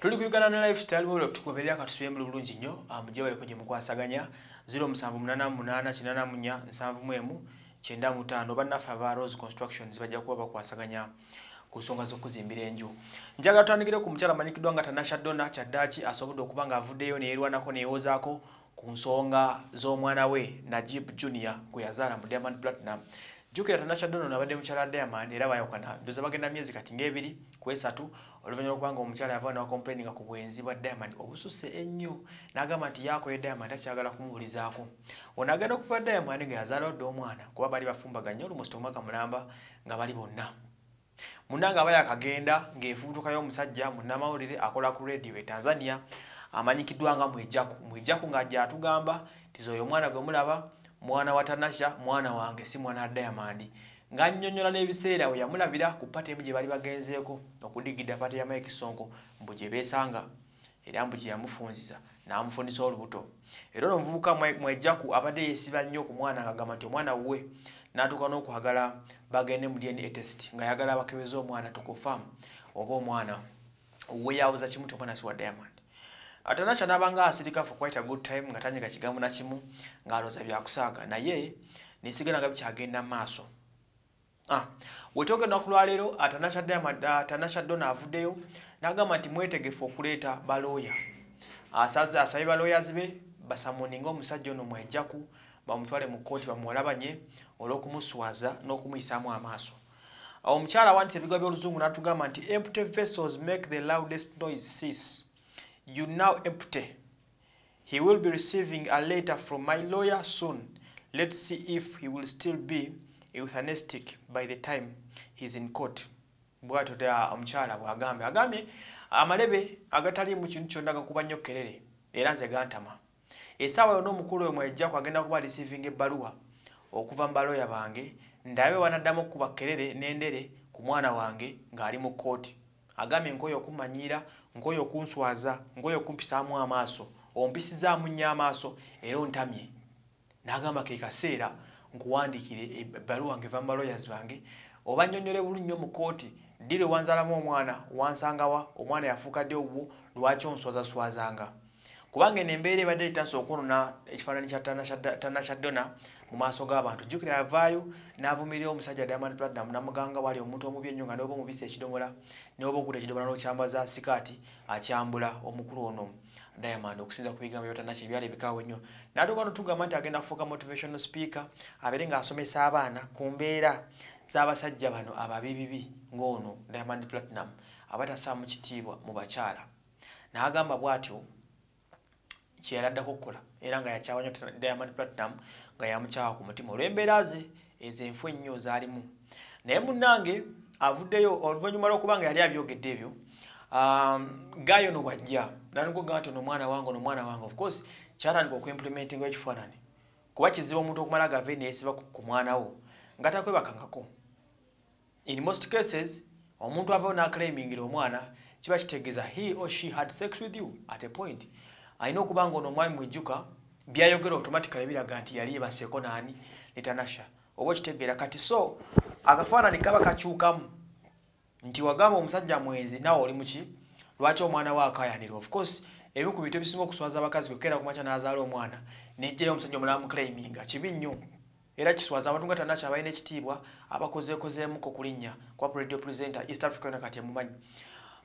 tuli ku uganda ne lifestyle wolo tukuberera katusubire mu bulungi nnyo mujje baleko gye mukwasaganya 0788871795 bannaffe aba rose constructions bajja kuba bakwasaganya ku nsonga z'okuzimbira enju. Njagala tutandikire ku mukyala amanyikiddwa nga tanasha dona kyaddaaki asobodde okuba ng'avuddeyo neyeerwanako neyewozaako ku nsonga z'omwana we najib junior gwe yazaala mu diamond platinum. Jjukira tanasha dona ono abadde mukyala diamond era bayokana ndoza bagenda myezi kati ng'ebiri ku esatu oluvannyuma lwokubanga omukyala yava nawakomplaininga ku bwenzi bwa diamond obususse ennyo. N'agamba nti yaako ye diamond takyagala kumubulizaako ono agenda okuva diamond nga yazaala wadde omwana kuba bali bafumbaganya olumost omwaka mulamba nga bali bonna. Munanga aba yakagenda ng'efubutukayo omusajja munnamawulire akola ku radio e tanzania amanyikiddwa nga mwejaku mwejaku ng'ajja atugamba tiza oyo omwana gwe mulaba mwana wa tanasha mwana wange si mwana wa diamond ng'annyonnyola n'ebiseera we yamulabira ku pati emu gye bali bagenzeeko okudigidda pati ya mike sonko mbu gye beesanga. Era mbu gye yamufunziza n'amufundisa olubuto. Era ono omuvubuka mwejaku abadde yeesiba nnyo ku mwana ng'agamba nti omwana wuwe n'atuuka n'okwagala bagende mu dna test ng'ayagala bakebeza omwana tukufamu oba omwana we yabuza kimu ti omwana si wa diamond. Atanasha n'abanga asirika for quite a good time nga tanyega kigambo na kimu ng'alooza byakusaaga naye nesigala nga bikyagenda mu maaso Ah, wetooga ennaku lwaleero atanasha diamond atanasha dona avuddeyo n'agamba nti mwetegefu okuleeta balooya. Asaze asabye balooyazi be basamuninga omusajja ono mwejaku bamutwale mu kkooti bamuwalabanye olw'okumuswaza n'okumuyisaamu amaaso. Omukyala awandisa ebigambo by'oluzungu n'atugamba nti empty vessels make the loudest noise cease you now empty. He will be receiving a letter from my lawyer soon. Let's see if he will still be euthanistic by the time he's in court. Bwatyo omukyala bw'agambye agambye amalebe agatali mu kintu kyonna gakuba nnyo kerere era nze gantama. Essaawa yonna omukulu oyo mwejjaku agenda kuba receiving ebbaluwa okuva mu balooya bange ndabe wanaddamu okuba kerere n'endere ku mwana wange ng'ali mu kkooti agambye nkoyo okumanyiira nkoyo okunswaza nkoyo okumpisaamu amaaso ompisizaamu nnyo amaaso era ontamye. N'agamba ke kaseera nkuwandiikire ebbaluwa ngeva mu balawyers bange oba nnyonnyole bulu nnyo mu kkooti ddire wanzaalamu omwana wansangawa omwana yafuuka ddi obwo lwaki onswazaswazanga kubanga eno embeera ebadde etansa okwonona ekifaananyi kya tanasha dona mu maaso g'abantu. Jjukira yavaayo n'avumirira omusajja diamond platinum namuganga wali omuntu omubi ennyo nga noba omubisa ekidomola noba ogula ekidomola n'okyambaza sikaati akyambula omukulu ono diamond okusinza ku bigambo byotanakyo ebyali ebikaawo ennyo n'atuuka notugamba nti agenda kufuuka motivational speaker abeere ng'asomesa abaana ku mbeera z'abasajja bano ababibibi ng'ono diamond platinum abatasaamu kitiibwa mu bakyala. N'agamba bw'atyo kyeyaladdako okukola era nga yakyawa nnyo diamond platinum nga yamukyawa ku mutima olw'embeera ze ezo enfu ennyo zaalimu. Naye munnange avuddeyo oluvannyuma lw'okuba nga yali abyogedde ebyo gayo no bwajja. Nanikugaa nti ono omwana wange ono omwana wange. Of course kyatandika okuimplementinga ekifaananyi. Kuba kizibu omuntu okumala gave neyesiba ku mwana wo. Nga takwebakangako in most cases omuntu avayo n'aclaimingira omwana kiba kitegeeza he or she had sex with you at a point. Alina okuba nga ono omwami mwejjuka byayogera automatically biraga nti yali yebaseeko naani ne tanasha oba okitegeera kati so akafaananyi kaba kakyukamu nti wagamba omusajja mwenzi naawe oli muki lwaki omwana we akayanirwa of course ebimu ku bintu ebisinga okuswaza abakazi kwekera kumakya n'azaala omwana nejjayo omusajja omulala muclaiminga kibi nnyo. Era kiswaza abantu nga tanasha abalina ekitiibwa abakozeekozeemuko ku linnya kwa radio presenter east africa yona kati emumanyi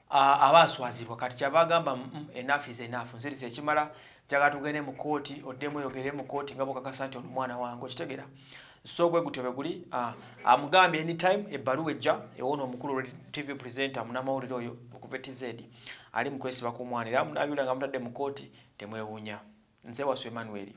aba aswazibwa. Kati kyava agamba enough is enough. Nzirisa ekimala njagala tugende mu kooti oddemu oyogere mu kooti nga bwokakasa nti ono mwana wange okitegeera so bwe gutyo bwe guli amugambye anytime ebbaluwa ejja ewona omukulu tv presenter munamawulire oyo okuva tz ali mu kwesiba ku mwana era munabyula nga mutadde mu kooti temwewuunya. Nze wasu emmanuel